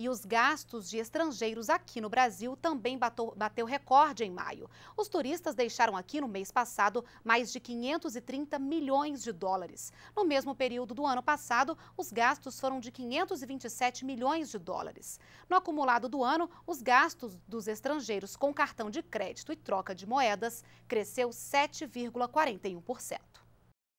E os gastos de estrangeiros aqui no Brasil também bateu, bateu recorde em maio. Os turistas deixaram aqui no mês passado mais de 530 milhões de dólares. No mesmo período do ano passado, os gastos foram de 527 milhões de dólares. No acumulado do ano, os gastos dos estrangeiros com cartão de crédito e troca de moedas cresceu 7,41%.